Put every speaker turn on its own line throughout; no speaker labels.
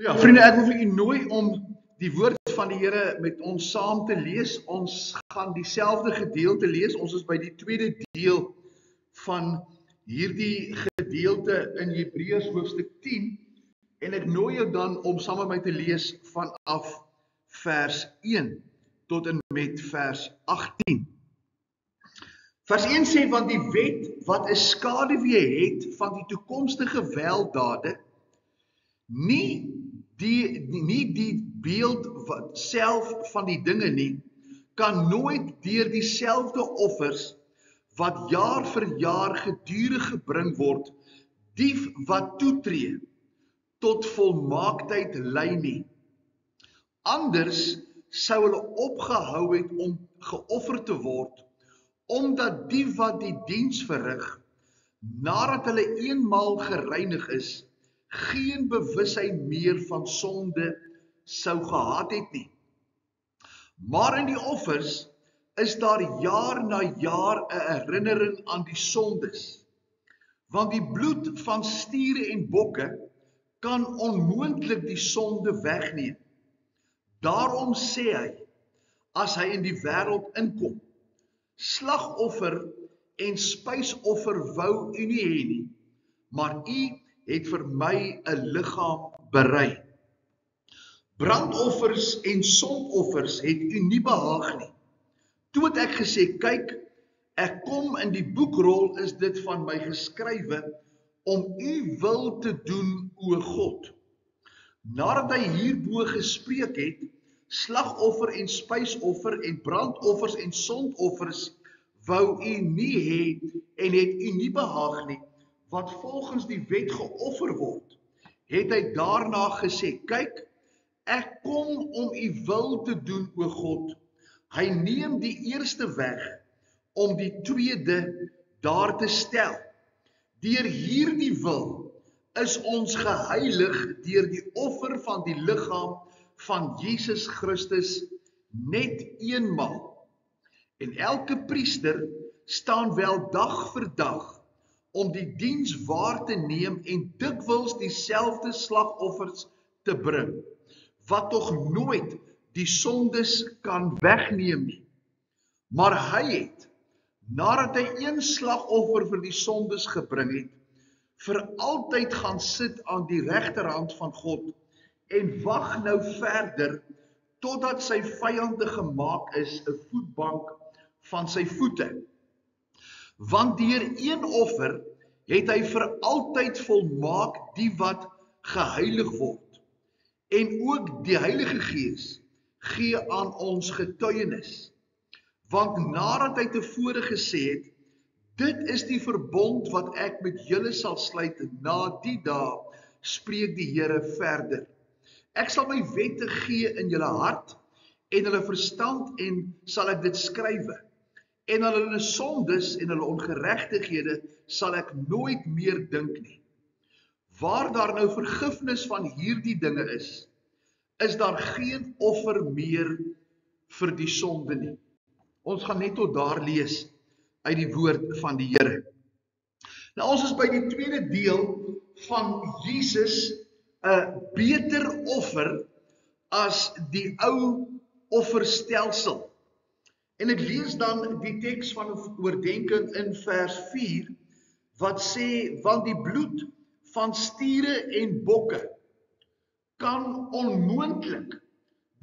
Ja, vriende, ek wil vir u nooi om die woord van die Here met ons saam te lees. Ons gaan dieselfde gedeelte lees. Ons is by die tweede deel van hierdie gedeelte in Hebreërs hoofstuk 10 en ek nooi jou dan om saam met my te lees vanaf vers 1 tot en met vers 18. Vers 1 sê want die wet wat 'n skaduwee het van die toekomstige weldade nie die nie die beeld wat self van die dinge nie kan nooit deur dieselfde offers wat jaar vir jaar gedurig gebring word die wat toetree tot volmaaktheid lei nie. Anders sou hulle opgehou het om geoffer te word omdat die wat die diens verrig nadat hulle eenmaal gereinig is geen bewussyn meer van sonde sou gehad het nie. Maar in die offers is daar jaar na jaar 'n herinnering aan die sondes. Want die bloed van stiere en bokke kan onmoontlik die sonde wegneem. Daarom sê hy as hy in die wêreld inkom, slagoffer en spysoffer wou u nie hê nie, maar u het vir my 'n liggaam berei. Brandoffers en sondoffers het u nie behaag nie. Toe het ek gesê, kyk, ek kom in die boekrol is dit van my geskrywe om u wil te doen o God. Nadat hy hierbo gespreek het, slagoffer en spysoffer en brandoffers en sondoffers wou u nie hê en het u nie behaag nie wat volgens die wet geoffer word, het hy daarna gesê: "Kyk, ek kom om u wil te doen, o God." Hy neem die eerste weg om die tweede daar te stel. Deur hierdie wil is ons geheilig deur die offer van die liggaam van Jesus Christus net eenmal. En elke priester staan wel dag vir dag om die diens waar te neem en dikwels dieselfde slagoffers te bring wat tog nooit die sondes kan wegneem nie. Maar hy het nadat hy een slagoffer vir die sondes gebring het vir altyd gaan sit aan die regterhand van God en wag nou verder totdat sy vyande gemaak is 'n voetbank van sy voete want deur een offer het hy vir altyd volmaak die wat geheilig word. En ook die Heilige Gees gee aan ons getuienis. Want nadat hy tevore gesê het dit is die verbond wat ek met julle sal sluit na die dae spreek die Here verder. Ek sal my wette gee in julle hart en hulle verstand en sal ek dit skrywe en aan hulle sondes en hulle ongeregtighede sal ek nooit meer dink nie. Waar daar nou vergifnis van hierdie dinge is, is daar geen offer meer vir die sonde nie. Ons gaan net tot daar lees uit die woord van die Here. Nou ons is by die tweede deel van Jesus 'n beter offer as die ou offerstelsel. En ek lees dan die teks van oordenking in vers 4 wat sê want die bloed van stiere en bokke kan onmoontlik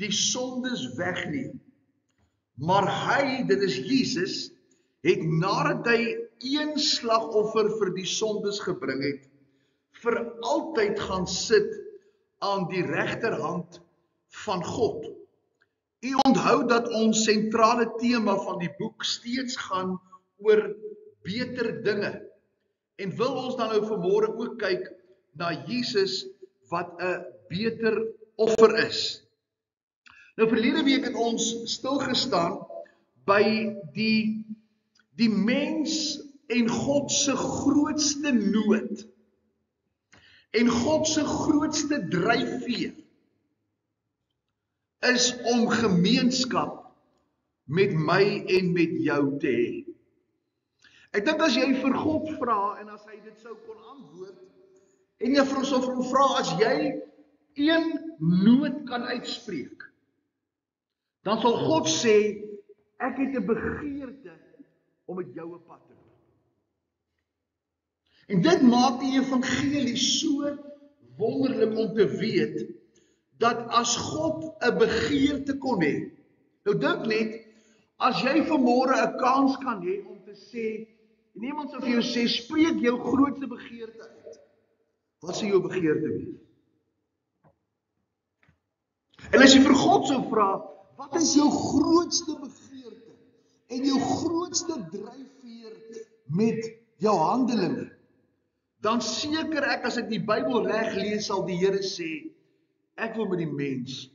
die sondes wegneem. Maar hy, dit is Jesus, het nadat hy een slagoffer vir die sondes gebring het, vir altyd gaan sit aan die regterhand van God. U onthou dat ons sentrale tema van die boek steeds gaan oor beter dinge. En wil ons dan nou vanmôre ook kyk na Jesus wat 'n beter offer is. Nou verlede week het ons stil gestaan by die die mens en God se grootste nood. En God se grootste dryfveer is om gemeenskap met my en met jou te hê. Ek dink as jy vir God vra en as hy dit sou kon antwoord en jy vir ons of hom vra as jy een nood kan uitspreek, dan sal God sê ek het 'n begeerte om met jou 'n pad te loop. En dit maak die evangelie so wonderlik om te weet dat as God 'n begeerte kon hê. Nou dink net as jy vanmôre 'n kans kan hê om te sê en iemand sou vir jou sê spreek jou grootste begeerte uit. Wat sou jou begeerte wees? En as jy vir God sou vra, wat is jou grootste begeerte en jou grootste dryfveer met jou handelinge? Dan seker ek as ek die Bybel reg lees sal die Here sê ek wil met die mens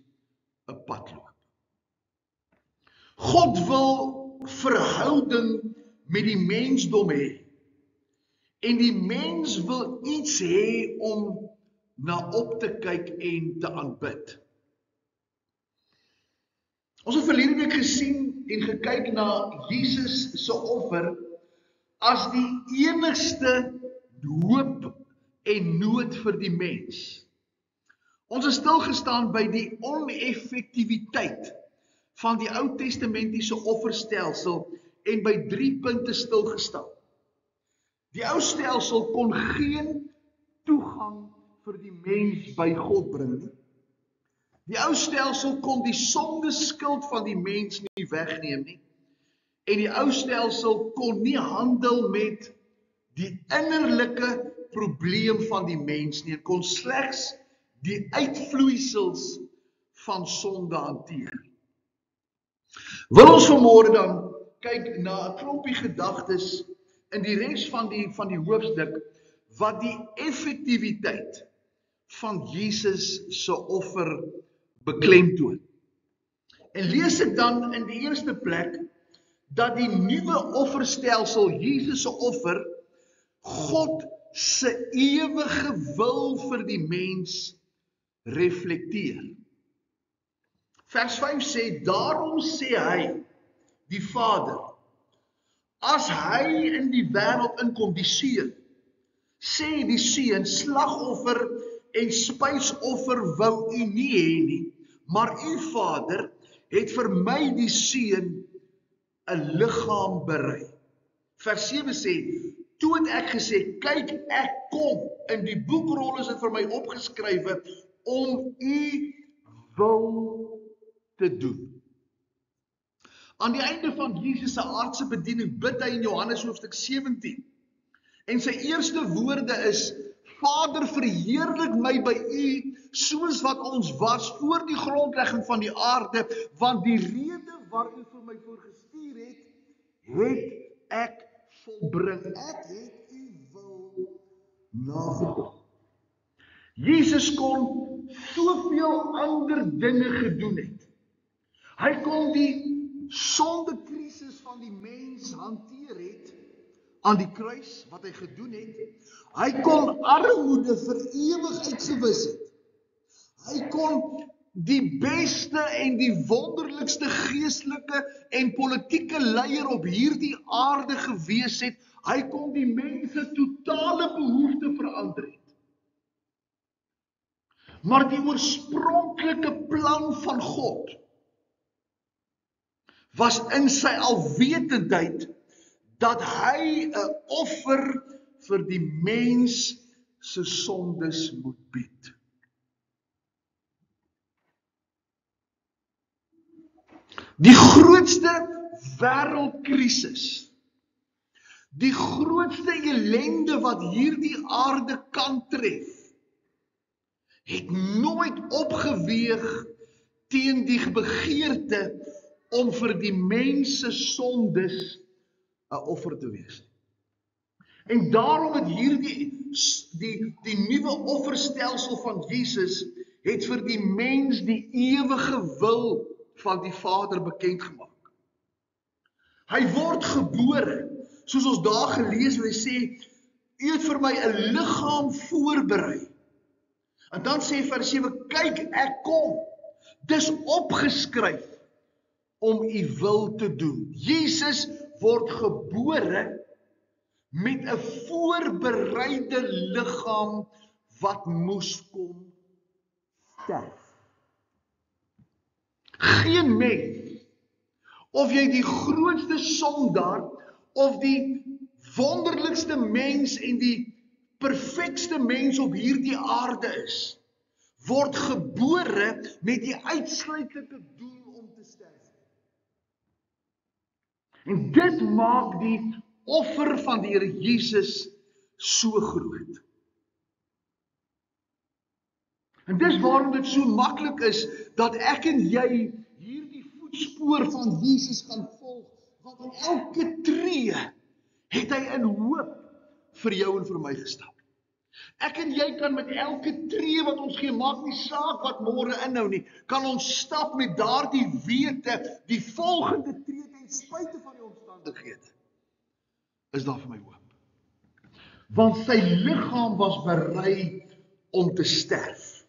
'n pad loop. God wil verhouding met die mensdom hê. En die mens wil iets hê om na op te kyk en te aanbid. Ons het verlede week gesien en gekyk na Jesus se offer as die enigste hoop en nood vir die mens. Ons het stil gestaan by die oneffektiwiteit van die Ou Testamentiese offerstelsel en by 3 punte stil gestaan. Die ou stelsel kon geen toegang vir die mens by God bring nie. Die ou stelsel kon die sonde skuld van die mens nie wegneem nie. En die ou stelsel kon nie handel met die innerlike probleem van die mens nie. Dit kon slegs die uitvloeisels van sonde hanteer. Wil ons vanmôre dan kyk na 'n klompie gedagtes in die res van die van die hoofstuk wat die effektiwiteit van Jesus se offer beklemtoon. En lees ek dan in die eerste plek dat die nuwe offerstelsel Jesus se offer God se ewige wil vir die mens reflekteer. Vers 5 sê daarom sê hy die Vader as hy in die wêreld inkom die seun sê die seun slagoffer en spysoffer wou u nie hê nie, maar u Vader het vir my die seun 'n liggaam berei. Vers 7 sê: "Toe het ek gesê, kyk ek kom. In die boekrol is dit vir my opgeskrywe om u wil te doen." Aan die einde van Jesus se aardse bediening bid hy in Johannes hoofstuk 17. En sy eerste woorde is Vader verheerlik my by U soos wat ons was voor die grondlegging van die aarde want die rede waar U vir my voorgestuur het het ek volbring ek het U wil nagekom Jesus kon soveel ander dinge gedoen het hy kon die sondekrisis van die mens hanteer het aan die kruis wat hy gedoen het Hy kon armoede vir ewig uitgewis het. Hy kon die beste en die wonderlikste geestelike en politieke leier op hierdie aarde gewees het. Hy kon die mense totale behoefte verander het. Maar die oorspronklike plan van God was in sy alwetendheid dat hy 'n offer vir die mens se sondes moet bied. Die grootste wêreldkrisis. Die grootste ellende wat hierdie aarde kan tref, het nooit opgeweeg teen die begeerte om vir die mens se sondes 'n offer te wees. En daarom het hierdie die die nuwe offerstelsel van Jesus het vir die mens die ewige wil van die Vader bekend gemaak. Hy word gebore, soos ons daar gelees het, hy sê u het vir my 'n liggaam voorberei. En dan sê vers 7, kyk ek kom. Dis opgeskryf om u wil te doen. Jesus word gebore met 'n voorbereide liggaam wat moes kom sterf. Geen mens of jy die grootste sondaar of die wonderlikste mens en die perfekste mens op hierdie aarde is, word gebore met die uitsluitlike doel om te sterf. En dit maak die offer van die Here Jesus so groot. En dis waarom dit so maklik is dat ek en jy hierdie voetspoor van Jesus kan volg, want in elke tree het hy in hoop vir jou en vir my gestap. Ek en jy kan met elke tree wat ons gee, maak nie saak wat môre inhou nie, kan ons stap met daardie wete, die volgende tree ten spyte van die omstandighede. Is daar vir my hoop? Want sy liggaam was bereid om te sterf.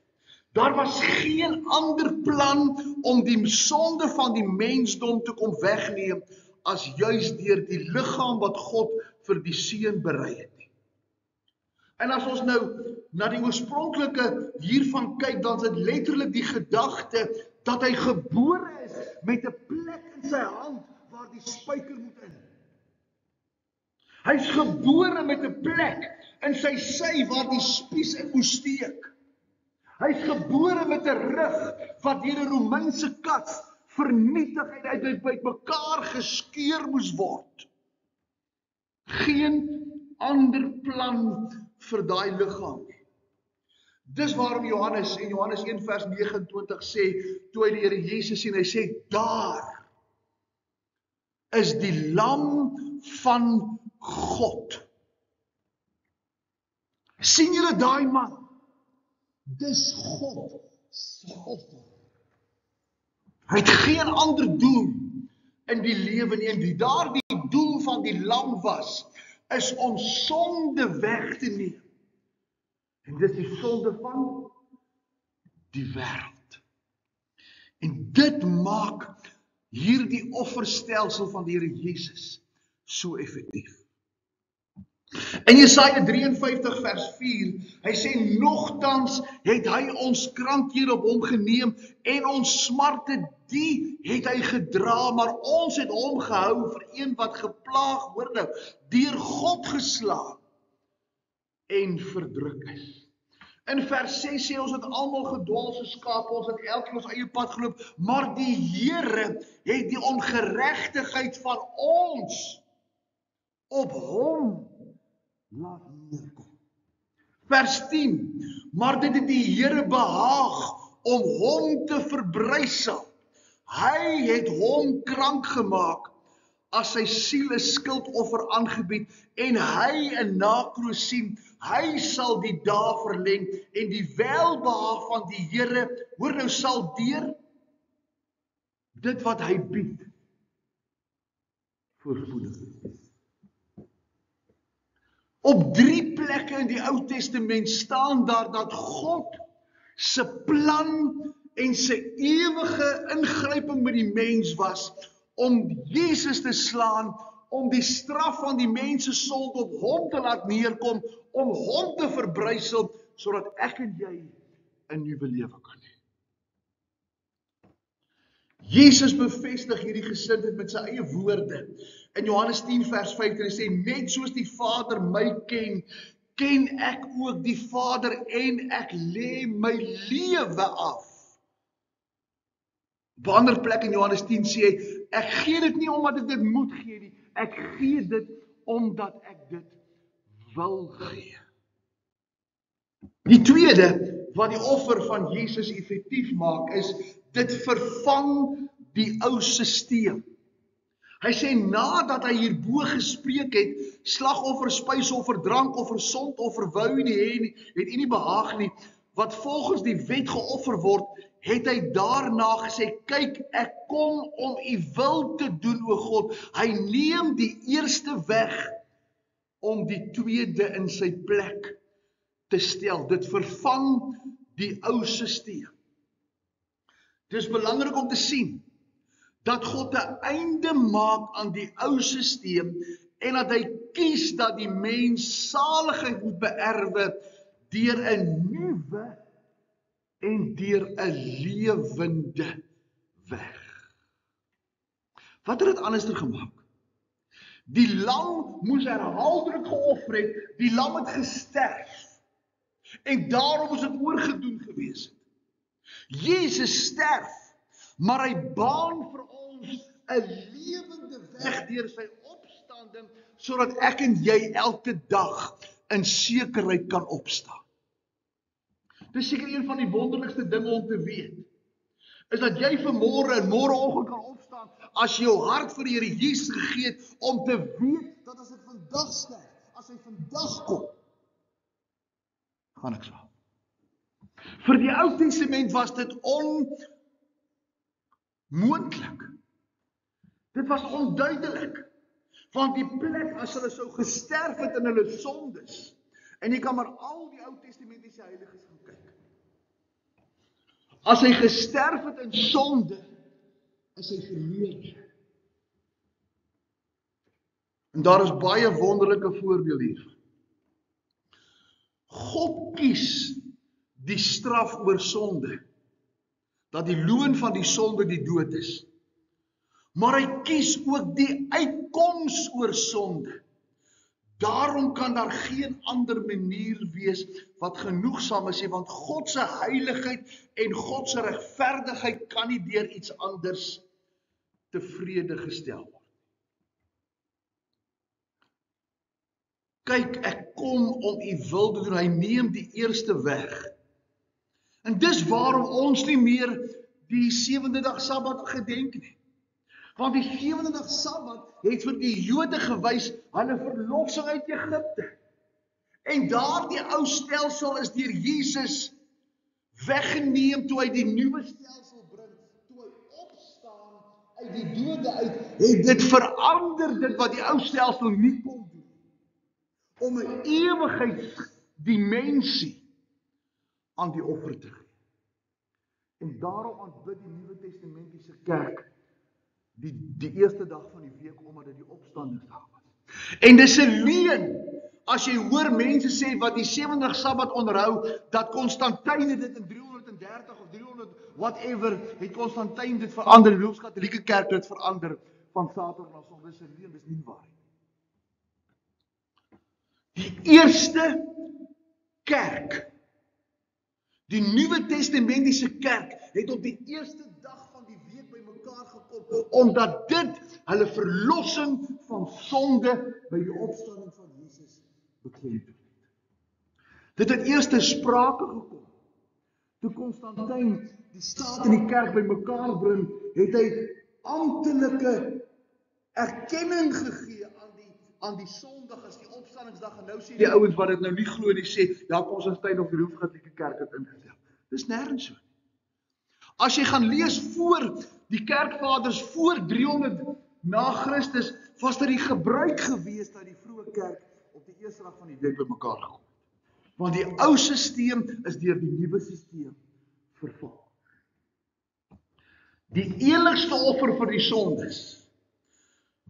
Daar was geen ander plan om die sonde van die mensdom te kom wegneem as juis deur die liggaam wat God vir die seun berei het. En as ons nou na die oorspronklike hiervan kyk, dan is dit letterlik die gedagte dat hy gebore is met 'n plek in sy hand waar die spyker moet in. Hy's gebore met 'n plek in sy sy waar die spies in moes steek. Hy's gebore met 'n rug wat deur 'n Romeinse kat vernietig en uit uit mekaar geskeur moes word. Geen ander plan vir daai liggaam nie. Dis waarom Johannes en Johannes 1 vers 29 sê toe hy die Here Jesus sien, hy sê daar is die lam van God. sien julle daai man? Dis God se offer. Hy het geen ander doel in die lewe nie en die daardie doel van die lam was is om sonde weg te neem. En dis die sonde van die wêreld. En dit maak hierdie offerstelsel van die Here Jesus so effektief. In Jesaja 53 vers 4, hy sê nogtans het hy ons krankhede op hom geneem en ons smarte die het hy gedra, maar ons het hom gehou vir een wat geplaag word nou deur God geslaan en verdruk is. In vers 6 sê ons het almal gedwaal soos skape, ons het elkeen ons eie pad geloop, maar die Here het die ongeregtigheid van ons op hom laat neerkom. Vers 10. Maar dit het die Here behaag om hom te verbrysel. Hy het hom krank gemaak as sy siele skuldoffer aangebied en hy 'n nakroos sien hy sal die dae verleng en die welbehaag van die Here hoor nou sal deur dit wat hy bied voorspoedig wees Op drie plekke in die Ou Testament staan daar dat God se plan en sy ewige ingryping met die mens was om Jesus te slaan, om die straf van die mens se sonde op hom te laat neerkom, om hom te verbrysel sodat ek en jy 'n nuwe lewe kan hê. Jesus bevestig hierdie gesindheid met sy eie woorde in Johannes 10 vers 15 sê net soos die Vader my ken, ken ek ook die Vader en ek lê my lewe af. Op 'n ander plek in Johannes 10 sê hy ek gee dit nie omdat ek dit moet gee nie, ek gee dit omdat ek dit wil gee. Die tweede wat die offer van Jesus effektief maak is dit vervang die ou stelsel. Hy sê nadat hy hierbo gespreek het, slagoffer, spysoffer, drankoffer, sondoffer wou hy nie hê nie, het hy nie behaag nie wat volgens die wet geoffer word, het hy daarna gesê, kyk, ek kom om u wil te doen o God. Hy neem die eerste weg om die tweede in sy plek te stel. Dit vervang die ou stelsel. Dis belangrik om te sien dat God 'n einde maak aan die ou stelsel en dat hy kies dat die mens saligheid moet beerwe deur 'n nuwe en deur 'n lewende weg. Wat het dit anderster gemaak? Die lam moes herhaaldelik geoffer het, die lam het gesterf. En daarom is dit gewees. Jesus sterf, maar hy baan vir ons 'n lewende weg deur sy opstanding sodat ek en jy elke dag in sekerheid kan opstaan. Dis seker een van die wonderlikste dinge om te weet. Is dat jy vanmôre en môreoggend kan opstaan as jy jou hart vir die Here Jesus gegee het om te weet dat as ek vandag sterf, as hy vandag kom, gaan ek slaap. Vir die Ou Testament was dit onmoontlik. Dit was onduidelik. Want die plek as hulle sou gesterf het in hulle sondes. En jy kan maar al die Ou Testamentiese heiliges gaan kyk. As hy gesterf het in sonde, is hy verlore. En daar is baie wonderlike voorbeelde hiervan. God kies die straf oor sonde. Dat die loon van die sonde die dood is. Maar hy kies ook die uitkoms oor sonde. Daarom kan daar geen ander manier wees wat genoegsaam is nie want God se heiligheid en God se regverdigheid kan nie deur iets anders tevrede gestel word. Kyk, ek kom om u wil te doen. Hy neem die eerste weg. En dis waarom ons nie meer die sewende dag Sabbat gedenk nie. Want die sewende dag Sabbat het vir die Jode gewys hulle verlossing uit Egipte. En daardie ou stelsel is deur Jesus weggeneem toe hy die nuwe stelsel bring, toe hy opstaan uit die dode uit, het dit verander dit wat die ou stelsel nie kon doen. Om 'n ewigheidsdimensie aan die offer te gee. En daarom aanbid die Nuwe Testamentiese kerk die die eerste dag van die week omdat dit die opstandingsdag was. En dis 'n leuen as jy hoor mense sê wat die 70 Sabbat onderhou dat Konstantyn dit in 330 of 300 whatever het Konstantyn dit verander die Rooms-Katolieke Kerk het verander van Saterdag na Sondag dis 'n leuen dis nie waar nie. Die eerste kerk die Nuwe Testamentiese kerk het op die eerste mekaar gekom omdat dit hulle verlossing van sonde by die opstanding van Jesus beklemtoon het. Dit het eers te sprake gekom. Toe Konstantin die staat en die kerk bymekaar bring, het hy amptelike erkenning gegee aan die Sondag as die opstandingsdag en nou sê die ouens wat dit nou nie glo nie sê ja Konstantin of die Rooms-Katolieke kerk het ingestel. Dis nêrens so. As jy gaan lees voor die kerkvaders voor 300 na Christus was dit die gebruik gewees dat die vroeë kerk op die eerste dag van die week bymekaar gekom het. Want die ou stelsel is deur die nuwe stelsel verval. Die enigste offer vir die sondes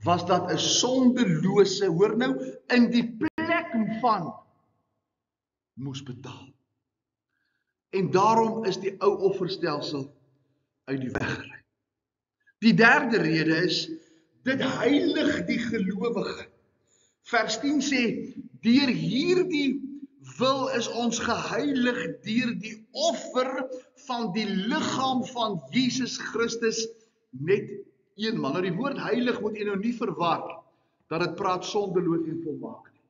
was dat 'n sondelose, hoor nou, in die plek van moes betaal. En daarom is die ou offerstelsel uit die weg gery. Die derde rede is dit heilig die gelowige. Vers 10 sê deur hierdie wil is ons geheilig deur die offer van die liggaam van Jesus Christus net eenmal. Nou die woord heilig moet jy nou nie verwar dat dit praat sondeloos en volmaak nie.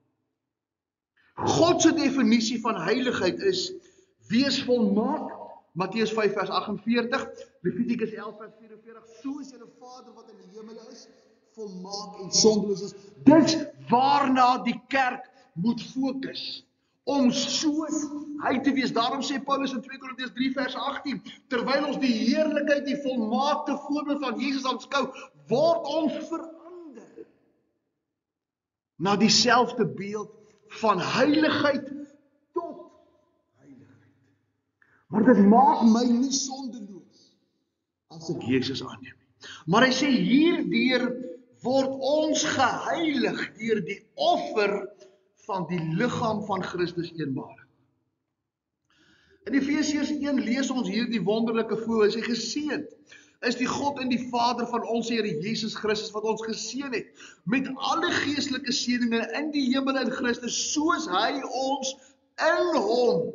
God se definisie van heiligheid is wees volmaak Matteus 5 vers 48, Levitikus 11 vers 44, so is julle Vader wat in die hemel is, volmaak en sondeloos. Dis waarna die kerk moet fokus om soos hy te wees. Daarom sê Paulus in 2 Korintiërs 3 vers 18, terwyl ons die heerlikheid, die volmaakte voorbeeld van Jesus aanskou, word ons verander na dieselfde beeld van heiligheid Maar dit maak my nie sondeloos as ek Jesus aanneem nie. Maar hy sê hierdeur word ons geheilig deur die offer van die liggaam van Christus eenmalig. In Efesiërs 1 lees ons hierdie wonderlike voorbeeld. Hy geseënd is die God en die Vader van ons Here Jesus Christus wat ons geseën het met alle geestelike seënings in die hemel in Christus soos hy ons in hom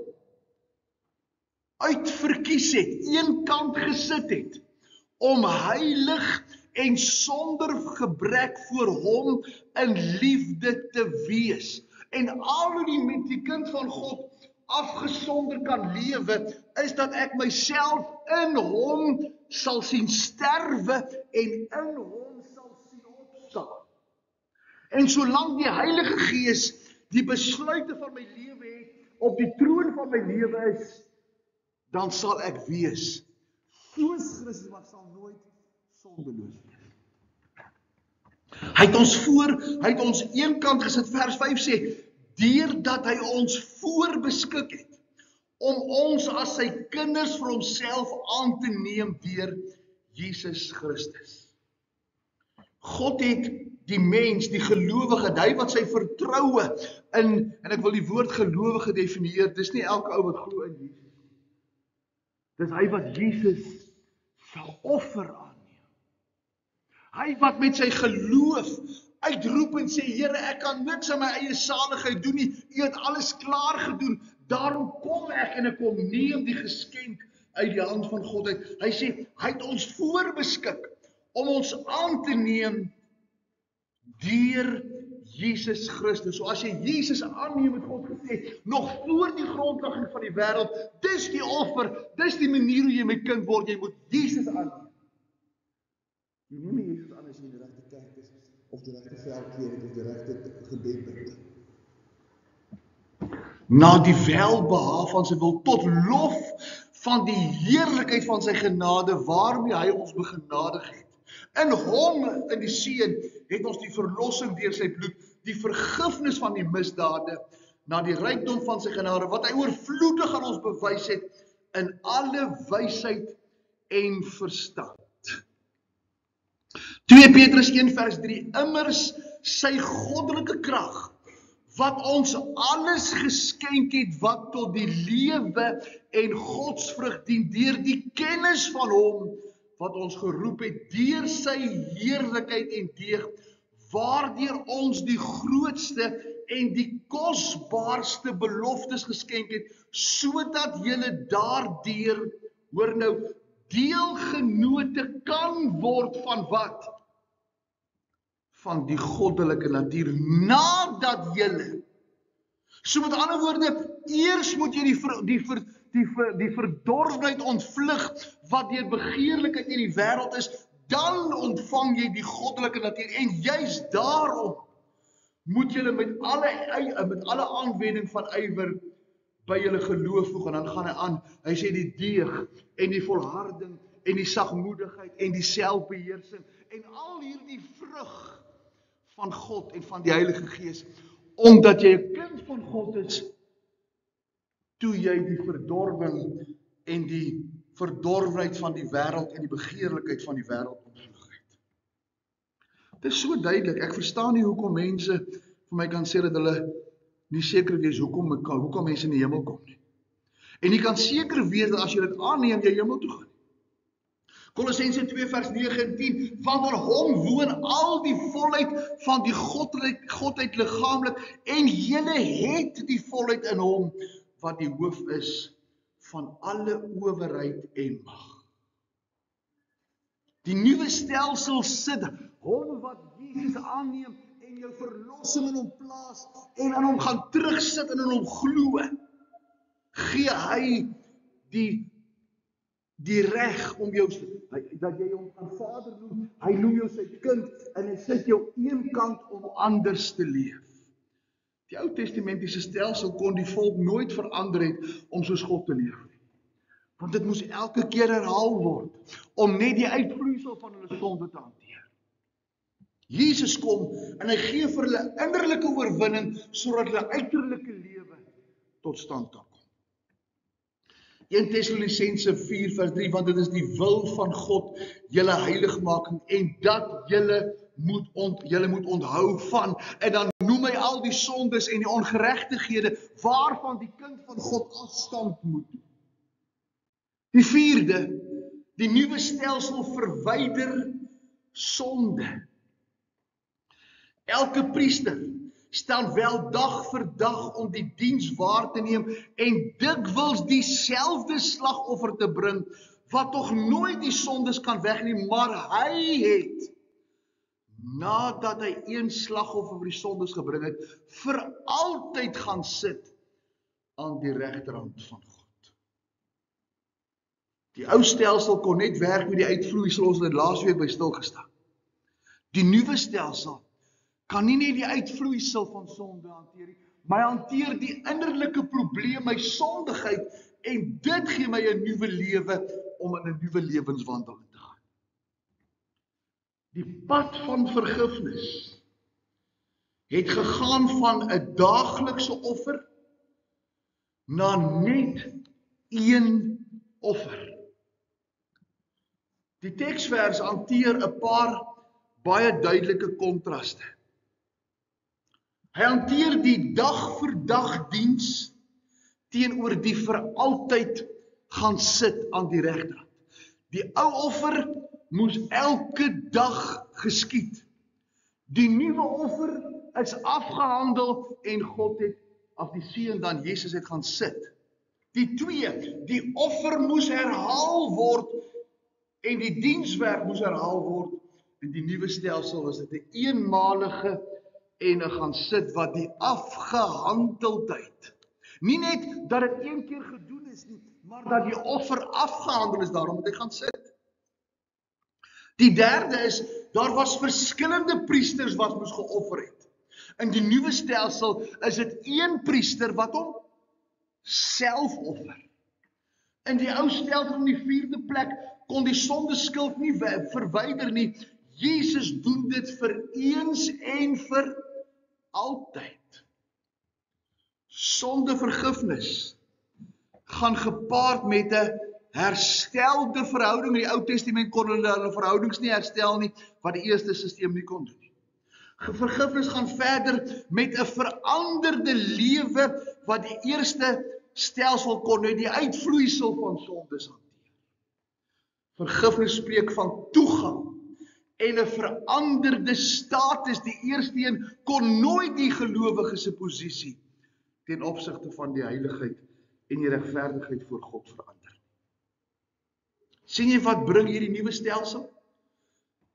uitverkies het, eenkant gesit het om heilig en sonder gebrek voor hom in liefde te wees. En al hoe die met die kind van God afgesonder kan lewe is dat ek myself in hom sal sien sterwe en in hom sal sien opstaan. En solank die Heilige Gees die besluite van my lewe het op die troon van my lewe is, dan sal ek wees soos Christus wat sal nooit sondeloos wees. Hy het ons voor, hy het ons eenkant gesit vers 5 sê deurdat hy ons voorbeskik het om ons as sy kinders vir homself aan te neem deur Jesus Christus. God het die mens, die gelowige, hy wat sy vertroue in en ek wil die woord gelowige definieer, dis nie elke ou wat glo in Jesus. Dis hy wat Jesus sal offer aanneem. Hy wat met sy geloof uitroep en sê Here, ek kan niks aan my eie saligheid doen nie. U het alles klaar gedoen. Daarom kom ek en ek kom neem die geskenk uit die hand van God uit. Hy sê hy het ons voorbeskik om ons aan te neem deur Jesus Christus. So as jy Jesus aanneem met God gesê, nog voor die grondlegging van die wêreld, dis die offer, dis die manier hoe jy my kind word, jy moet Jesus aanneem. Jy neem Jesus aan as jy in die regte kerk is of die regte velkleed het of die regte gebed bid. Na die welbehae van sy wil tot lof van die heerlikheid van sy genade waarmee hy ons begenadig het. In hom in die seun het ons die verlossing deur sy bloed, die vergifnis van die misdade na die rykdom van sy genade wat hy oorvloedig aan ons bewys het in alle wysheid en verstand. 2 Petrus 1 vers 3 immers sy goddelike krag wat ons alles geskenk het wat tot die lewe en godsvrug dien deur die kennis van hom wat ons geroep het deur sy heerlikheid en deeg waardeur ons die grootste en die kosbaarste beloftes geskenk het sodat julle daardeur hoor nou deelgenote kan word van wat? Van die goddelike natuur nadat jy So met ander woorde, eers moet jy die ver, die ver, die ver, die verdorwenheid ontvlug wat deur begeerlikheid in die wêreld is, dan ontvang jy die goddelike natuur. En juis daarom moet jy met alle met alle aanwending van ywer by julle geloof voeg. En dan gaan hy aan. Hy sê die deeg en die volharding en die sagmoedigheid en die selfbeheersing en al hierdie vrug van God en van die Heilige Gees omdat jy 'n kind van God is toe jy die verdorwing en die verdorwenheid van die wêreld en die begeerlikheid van die wêreld ontvlug het. Dit is so duidelik. Ek verstaan nie hoekom mense vir my kan sê dat hulle nie seker weet hoekom hoekom mense in die hemel kom nie. En jy kan seker weet dat as jy dit aanneem, jy hemel toe gaan. Kolossense 2 vers 9 en 10, want in hom woon al die volheid van die goddelik godheid liggaamlik en jy het die volheid in hom wat die hoof is van alle owerheid en mag. Die nuwe stelsel sit hom wat Jesus aanneem jou verlossing in hom plaas en aan hom gaan terugsit en in hom glo, gee hy die die reg om jou dat jy hom aan Vader noem. Hy noem jou sy kind en hy sit jou eenkant om anders te leef. Die Ou Testamentiese stelsel kon die volk nooit verander het om soos God te leef nie. Want dit moes elke keer herhaal word om net die uitvloeisel van hulle sonde te hanteer. Jesus kom en hy gee vir hulle innerlike oorwinning sodat hulle uiterlike lewe tot stand kan. 1 Tessalonisense 4 vers 3 want dit is die wil van God julle heiligmaking en dat julle moet ont julle moet onthou van en dan noem hy al die sondes en die ongeregtighede waarvan die kind van God afstand moet. Die vierde, die nuwe stelsel verwyder sonde. Elke priester staan wel dag vir dag om die diens waar te neem en dikwels dieselfde slagoffer te bring wat tog nooit die sondes kan wegneem, maar hy het nadat hy een slagoffer vir die sondes gebring het, vir altyd gaan sit aan die regterhand van God. Die ou stelsel kon net werk met die uitvloeisel ons het laasweek by stil gestaan. Die nuwe stelsel kan nie net die uitvloeisel van sonde hanteer nie, maar hanteer die innerlike probleem, my sondigheid en dit gee my 'n nuwe lewe om in 'n nuwe lewenswandel te gaan. Die pad van vergifnis het gegaan van 'n daaglikse offer na net een offer. Die teksvers hanteer 'n paar baie duidelike kontraste. Hy hanteer die dag vir dag diens teenoor die vir altyd gaan sit aan die regterkant. Die ou offer moes elke dag geskied. Die nuwe offer is afgehandel en God het af die seun dan Jesus het gaan sit. Die twee, die offer moes herhaal word en die dienswerk moes herhaal word. In die nuwe stelsel was dit 'n een eenmalige en gaan sit wat die afgehandeldheid. Nie net dat dit een keer gedoen is nie, maar dat die offer afgehandel is daarom moet hy gaan sit. Die derde is daar was verskillende priesters wat moes geoffer het. In die nuwe stelsel is dit een priester wat hom self offer. In die ou stelsel in die vierde plek kon die sonde skuld nie verwyder nie. Jesus doen dit vir eens en vir altyd. Sonde vergifnis gaan gepaard met 'n herstelde verhouding. In die Ou Testament kon hulle hulle verhoudings nie herstel nie wat die eerste stelsel nie kon doen nie. Vergifnis gaan verder met 'n veranderde lewe wat die eerste stelsel kon nou die uitvloeisel van sondes hanteer. Vergifnis spreek van toegang en 'n veranderde status. Die eerste een kon nooit die gelowige se posisie ten opsigte van die heiligheid en die regverdigheid voor God verander. sien jy wat bring hierdie nuwe stelsel?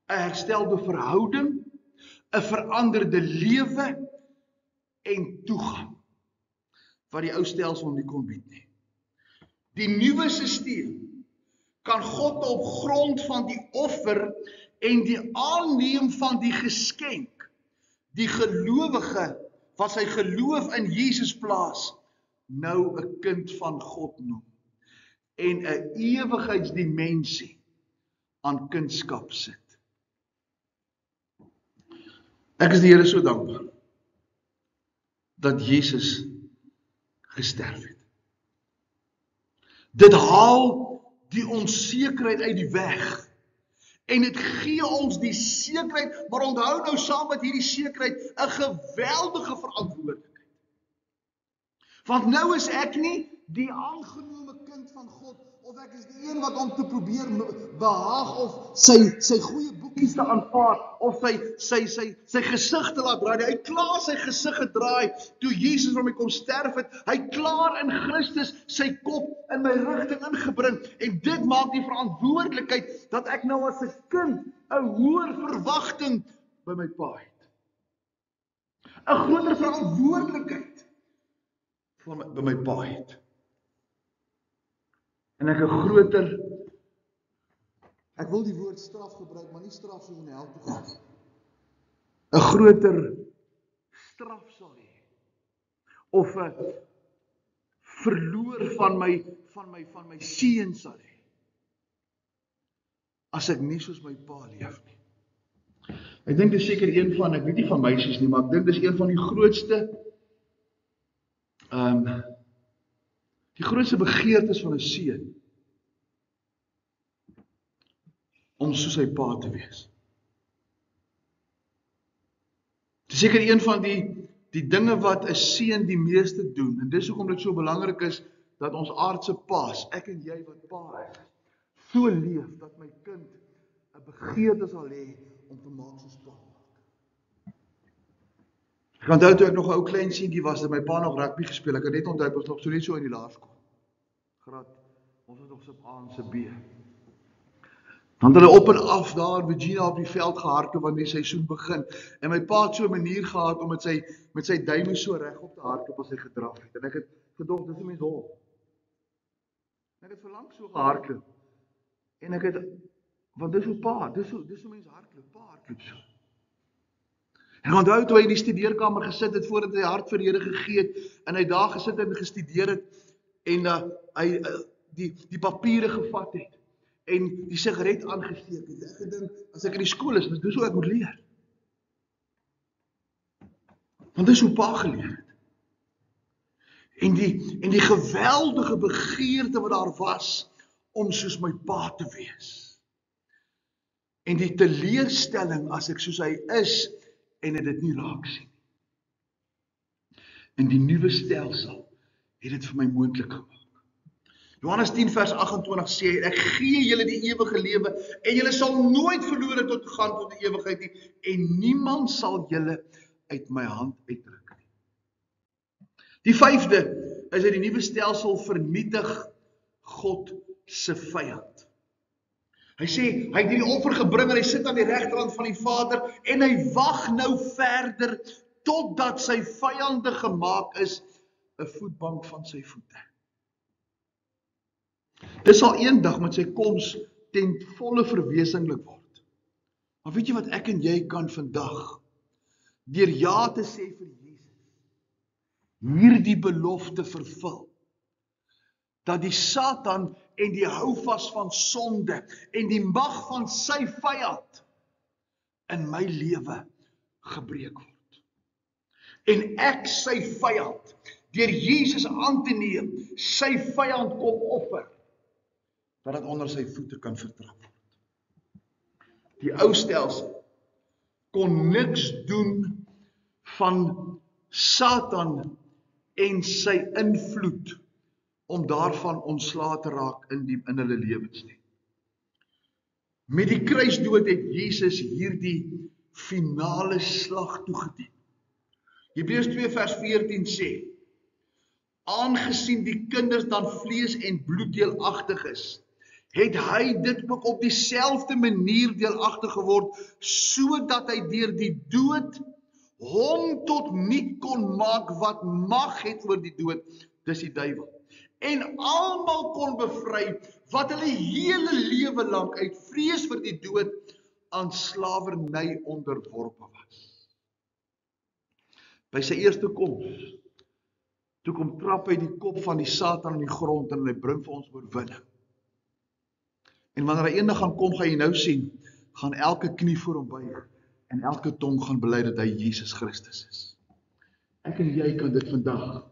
'n herstelde verhouding, 'n veranderde lewe en toegang wat die ou stelsel nie kon bied nie. Die nuwe stelsel kan God op grond van die offer en die aanneem van die geskenk die gelowige wat sy geloof in Jesus plaas nou 'n kind van God noem en 'n ewigheidsdimensie aan kunskap sit. Ek is die Here so dankbaar dat Jesus gesterf het. Dit haal die onsekerheid uit die weg en dit gee ons die sekerheid, maar onthou nou saam met hierdie sekerheid 'n geweldige verantwoordelikheid. Want nou is ek nie die aangenome kind van God of ek is die een wat hom te probeer behaag of sy sy goeie boekies te aanvaar of sy sy sy sy gesig te laat draai. Hy klaar sy gesig gedraai toe Jesus hom kom sterf het. Hy klaar in Christus sy kop in my rigting ingebring en dit maak die verantwoordelikheid dat ek nou as 'n kind 'n hoër verwagting by my pa het. 'n Groter verantwoordelikheid van my, by my pa het. En ek 'n groter ek wil die woord straf gebruik, maar nie straf soos in hel toe gaan nie. 'n groter straf sal hê. Of 'n verloor van my van my van my seun sal hê. As ek nie soos my pa leef nie. Ek dink dis seker een van, ek weet nie van meisies nie, maar ek dink dis een van die grootste ehm um, die grootste begeertes van 'n seun om soos sy pa te wees. Dis seker een van die die dinge wat 'n seun die meeste doen en dis hoekom dit so belangrik is dat ons aardse paas, ek en jy wat pa is, so leef dat my kind 'n begeerte sal hê om te maak soos pa. Ek onthou toe ek nog 'n ou klein seentjie was, het my pa nog rugby gespeel. Ek het net onthou was nog so net so in die laerskool. Graad ons was nog so op A en se B. Dan het hulle op en af daar in Virginia op die veld gehardloop wanneer die seisoen begin. En my pa het so 'n manier gehad om met sy met sy duime so reg op te hardloop as hy gedraf het. En ek het gedog dis 'n mens hol. Ek het verlang so gehardloop. En ek het want dis hoe pa, dis hoe dis hoe mense hardloop, pa hardloop so. En onthou toe hy in die studeerkamer gesit het voordat hy hart vir die Here gegee het en hy daar gesit en gestudeer het en uh, hy uh, die die papiere gevat het en die sigaret aangesteek het. Ek gedink as ek in die skool is, dis hoe ek moet leer. Want dis hoe pa geleer het. En die en die geweldige begeerte wat daar was om soos my pa te wees. En die teleurstelling as ek soos hy is en dit nie raak sien. In die nuwe stelsel het dit vir my moontlik gemaak. Johannes 10 vers 28 sê ek gee julle die ewige lewe en julle sal nooit verlore tot gaan tot die ewigheid nie en niemand sal julle uit my hand uitruk nie. Die vyfde is dat die nuwe stelsel vernietig God se vyand. Hy sê hy het hierdie offer gebring en hy sit aan die regterhand van die Vader en hy wag nou verder totdat sy vyande gemaak is 'n voetbank van sy voete. Dit sal eendag met sy koms ten volle verwesenlik word. Maar weet jy wat ek en jy kan vandag deur ja te sê vir Jesus hierdie belofte vervul dat die Satan en die houvas van sonde en die mag van sy vyand in my lewe gebreek word. En ek sy vyand deur Jesus aan te neem, sy vyand kom offer dat dit onder sy voete kan vertrap word. Die ou stelsel kon niks doen van Satan en sy invloed om daarvan ontslae te raak in die in hulle lewens nie. Met die kruisdood het Jesus hierdie finale slag toegedien. Hebreërs 2 vers 14 sê: Aangesien die kinders dan vlees en bloed deelagtig is, het hy dit ook op dieselfde manier deelagtig geword sodat hy deur die dood hom tot nik kon maak wat mag het oor die dood dis die duiwel en almal kon bevry wat hulle hele lewe lank uit vrees vir die dood aan slawerny onderworpe was by sy eerste koms toe kom trap hy die kop van die satan in die grond en hy bring vir ons oorwinning En wanneer hy eendag gaan kom, gaan jy nou sien, gaan elke knie voor hom buig en elke tong gaan bely dat hy Jesus Christus is. Ek en jy kan dit vandag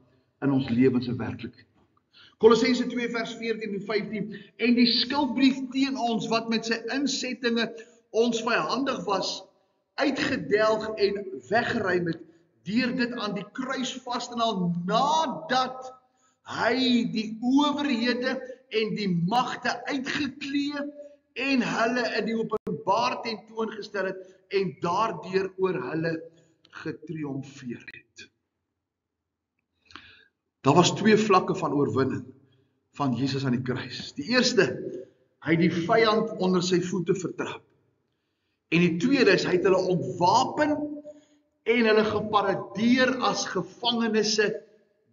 in ons lewens se werklikheid. Kolossense 2 vers 14 en 15 en die skuldbrief teen ons wat met sy insettinge ons vyandig was uitgedelg en weggeruim het deur dit aan die kruis vas te naal nadat hy die owerhede en die magte uitgeklee en hulle in die openbaar tentoongestel het en daardeur oor hulle getriomfeer het. Daar was twee vlakke van oorwinning van Jesus aan die kruis. Die eerste, hy het die vyand onder sy voete vertrap. En die tweede is hy het hulle ontwapen en hulle geparadeer as gevangenes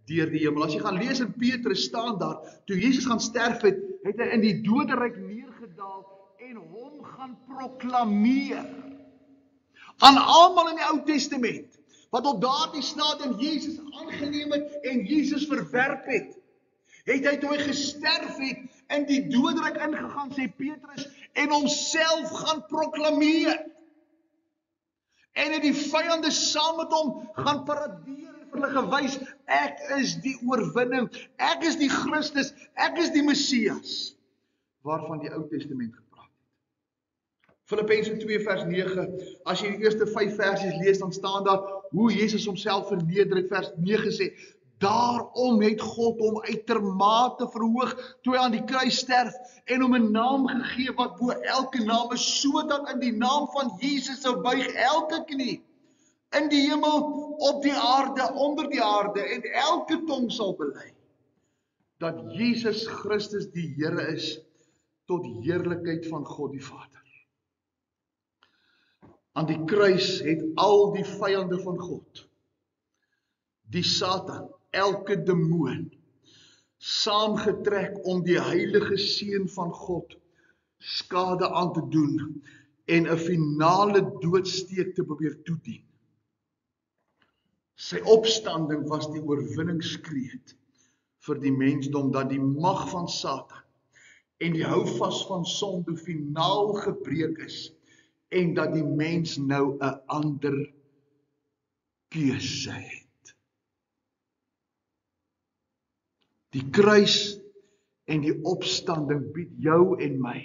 deur die hemel. As jy gaan lees in Petrus staan daar, toe Jesus gaan sterf het, het hy in die doderyk neergedaal en hom gaan proklameer aan almal in die Ou Testament wat op daardie stadium Jesus aangeneem het en Jesus verwerp het. Het hy toe hy gesterf het in die doderyk ingegaan sê Petrus en homself gaan proklameer. En het die vyande saam met hom gaan paradeer vir hulle gewys ek is die oorwinning. Ek is die Christus. Ek is die Messias waarvan die Ou Testament gepraat het. Filippense 2 vers 9. As jy die eerste 5 versies lees dan staan daar hoe Jesus homself verneder het vers 9 sê Daarom het God hom uitermate verhoog toe hy aan die kruis sterf en hom 'n naam gegee wat bo elke naam is sodat in die naam van Jesus sou buig elke knie in die hemel, op die aarde, onder die aarde en elke tong sal bely dat Jesus Christus die Here is tot heerlikheid van God die Vader. Aan die kruis het al die vyande van God, die Satan, elke demoon saamgetrek om die heilige seun van God skade aan te doen en 'n finale doodsteek te probeer toedien. Sy opstanding was die oorwinningskreet vir die mensdom dat die mag van Satan en die houvas van sonde finaal gebreek is en dat die mens nou 'n ander keuse het. Die kruis en die opstanding bied jou en my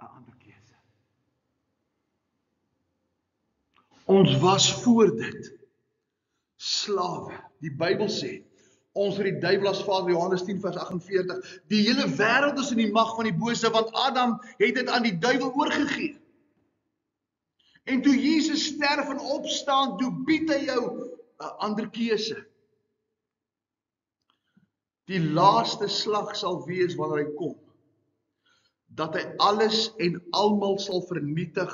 'n ander keuse. Ons was voor dit slawe. Die Bybel sê ons het die duiwel as vader Johannes 10 vers 48. Die hele wêreld is in die mag van die bose want Adam het dit aan die duiwel oorgegee. En toe Jesus sterf en opstaan, toe bied hy jou 'n ander keuse. Die laaste slag sal wees wanneer hy kom. Dat hy alles en almal sal vernietig,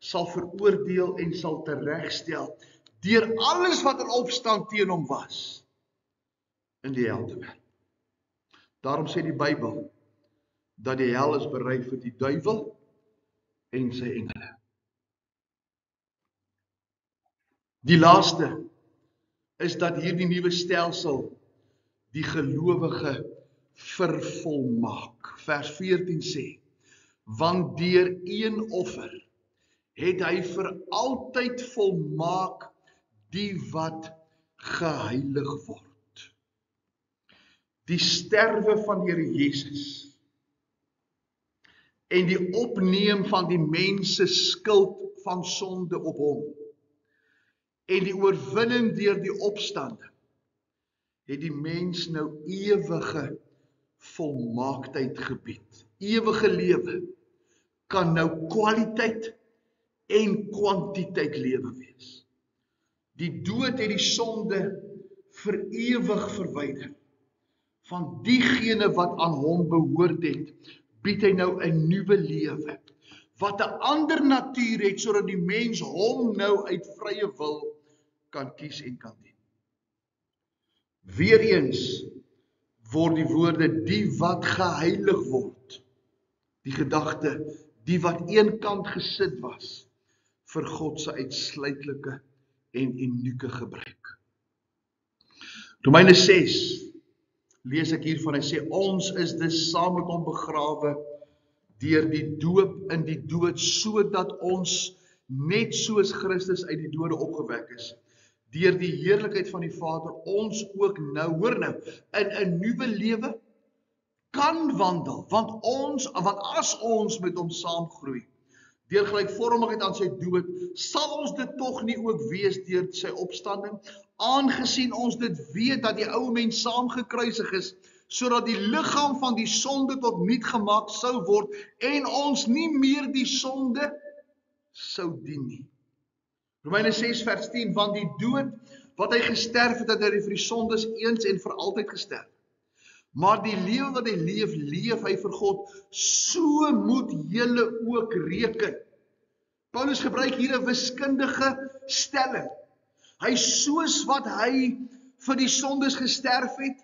sal veroordeel en sal teregstel deur alles wat in opstand teen hom was in die hel te werp. Daarom sê die Bybel dat die hel is berei vir die duiwel en sy engele. Die laaste is dat hierdie nuwe stelsel die gelowige vervolmaak. Vers 14 sê: Want deur een offer het hy vir altyd volmaak die wat geheilig word. Die sterwe van die Here Jesus en die opneem van die mens se skuld van sonde op hom en die oorwinning deur die opstanding het die mens nou ewige volmaaktheid gebied. Ewige lewe kan nou kwaliteit en kwantiteit lewe wees. Die dood het die sonde vir ewig verwyder. Van diegene wat aan hom behoort het, bied hy nou 'n nuwe lewe wat 'n ander natuur het sodat die mens hom nou uit vrye wil kan kies en kan dien. Weereens word die woorde die wat geheilig word. Die gedagte die wat eenkant gesit was vir God se uitsluitlike en unieke gebruik. Romeine 6 lees ek hiervan hy sê ons is dus saam met hom begrawe deur die doop in die dood sodat ons net soos Christus uit die dode opgewek is deur die heerlikheid van die Vader ons ook nou hoor nou in 'n nuwe lewe kan wandel want ons want as ons met hom saamgroei deur gelykvormigheid aan sy dood sal ons dit tog nie ook wees deur sy opstanding? Aangesien ons dit weet dat die ou mens saamgekruisig is sodat die liggaam van die sonde tot niet gemaak sou word en ons nie meer die sonde sou dien nie Romeine 6 vers 10 want die dood wat hy gesterf het dat hy vir die sondes eens en vir altyd gesterf. Maar die lewe wat hy leef, leef hy vir God. So moet julle ook reken. Paulus gebruik hier 'n wiskundige stelling. Hy soos wat hy vir die sondes gesterf het,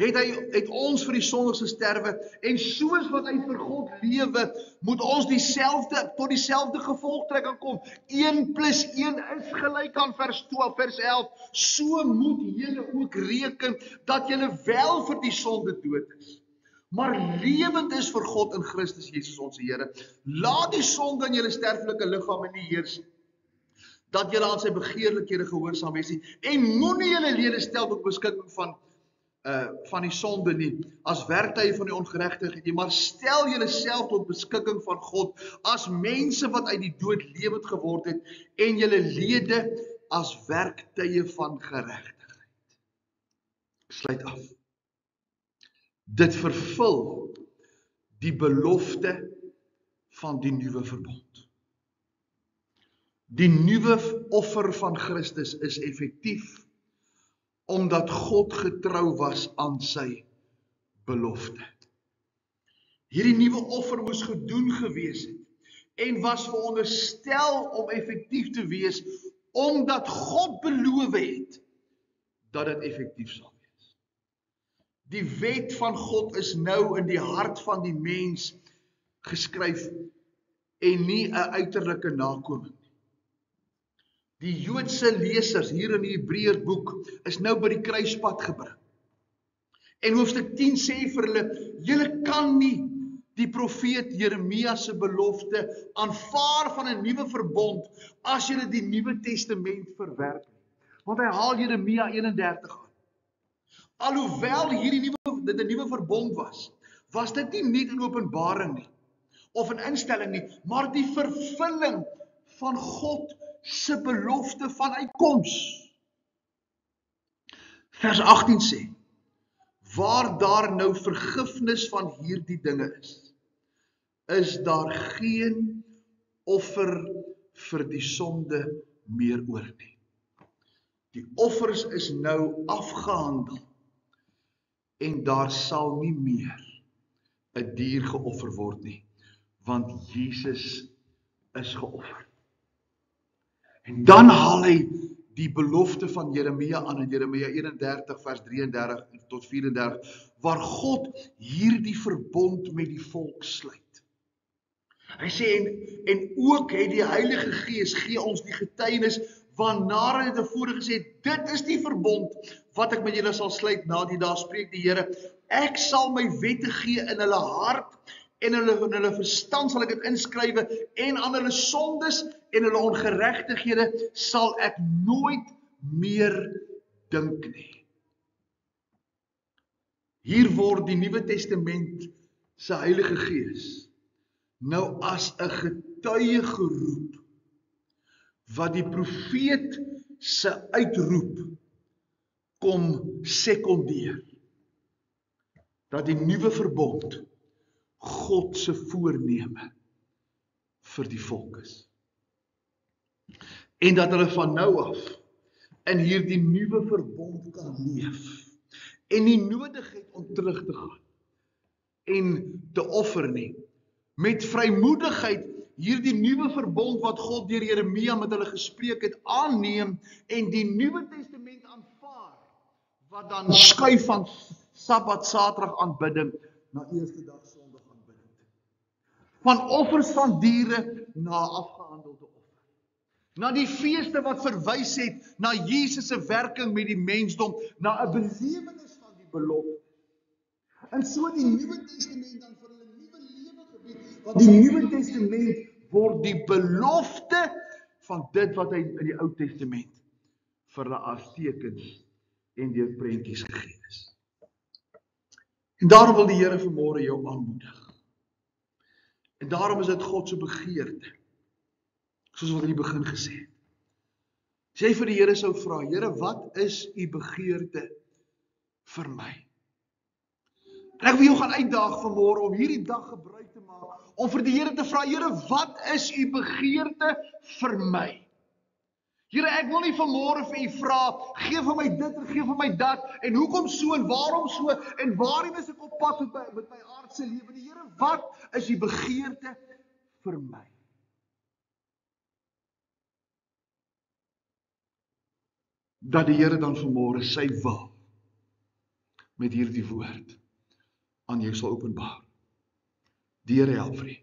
het hy het ons vir die sondes gesterwe en soos wat hy vir God lewe, moet ons dieselfde tot dieselfde gevolgtrekking kom. 1 + 1 is gelyk aan vers 12 vers 11. So moet julle ook reken dat julle wel vir die sonde dood is. Maar lewend is vir God in Christus Jesus ons Here. Laat die sonde in julle sterflike liggame nie heers dat julle aan sy begeerlikhede gehoorsaam wees nie en moenie julle lede stel tot beskikking van uh van die sonde nie as werktuie van die ongeregtigheid nie maar stel julleself tot beskikking van God as mense wat uit die dood lewend geword het en julle lede as werktuie van geregtigheid. sluit af. Dit vervul die belofte van die nuwe verbond. Die nuwe offer van Christus is effektief omdat God getrou was aan sy belofte. Hierdie nuwe offer moes gedoen gewees het en was veronderstel om effektief te wees omdat God beloof het dat dit effektief sal wees. Die wet van God is nou in die hart van die mens geskryf en nie 'n uiterlike nakoming. Die Joodse lesers hier in die Hebreërboek is nou by die kruispad gebring. En hoofstuk 10 sê vir hulle: "Julle kan nie die profeet Jeremia se belofte aanvaar van 'n nuwe verbond as jy die Nuwe Testament verwerp nie. Want hy haal Jeremia 31 aan. Alhoewel hierdie nuwe dit 'n nuwe verbond was, was dit nie net in Openbaring nie of 'n instelling nie, maar die vervulling van God se belofte van uitkoms. Vers 18 sê: Waar daar nou vergifnis van hierdie dinge is, is daar geen offer vir die sonde meer oor nie. Die offers is nou afgehandel en daar sal nie meer 'n dier geoffer word nie want Jesus is geoffer. En dan haal hy die belofte van Jeremia aan in Jeremia 31 vers 33 tot 34 waar God hierdie verbond met die volk sluit. Hy sê en en ook het die Heilige Gees gee ons die getuienis waarna hy tevore gesê het dit is die verbond wat ek met julle sal sluit na die dae spreek die Here ek sal my wette gee in hulle hart en hulle in hulle verstand sal ek dit inskrywe en aan hulle sondes en hulle ongeregtighede sal ek nooit meer dink nie. Hier word die Nuwe Testament se Heilige Gees nou as 'n getuie geroep wat die profeet se uitroep kom sekondeer. Dat die nuwe verbond God se voorneme vir die volk is en dat hulle van nou af in hierdie nuwe verbond kan leef en nie nodig het om terug te gaan en te offer nie met vrymoedigheid hierdie nuwe verbond wat God deur Jeremia met hulle gespreek het aanneem en die Nuwe Testament aanvaar wat dan skuif van Sabbat Saterdag aanbidding na eerste dag Sondag. Van offers van diere na afgehandelde offer. Na die feeste wat verwys het na Jesus se werking met die mensdom, na 'n belewenis van die belofte. En so die Nuwe Testament dan vir hulle Want die Nuwe Testament word die belofte van dit wat hy in die Ou Testament vir hulle as tekens en deur prentjies gegee is. En daarom wil die Here vanmôre jou aanmoedig. En daarom is dit God se begeerte. Soos wat hy begin gesê het. Sê vir die Here sou vra, Here, wat is u begeerte vir my? En ek wil jou gaan uitdaag vanmôre om hierdie dag gebruik te maak om vir die Here te vra, Here, wat is u begeerte vir my? Here, ek wil nie vanmôre vir u vra, gee vir my dit en gee vir my dat en hoekom so en waarom so en waarheen is ek op pad met my met my aardse lewe? Die Here, wat is u begeerte vir my? Dat die Here dan vanmôre sy wil met hierdie woord aan jou sal openbaar. Die Here help vir u.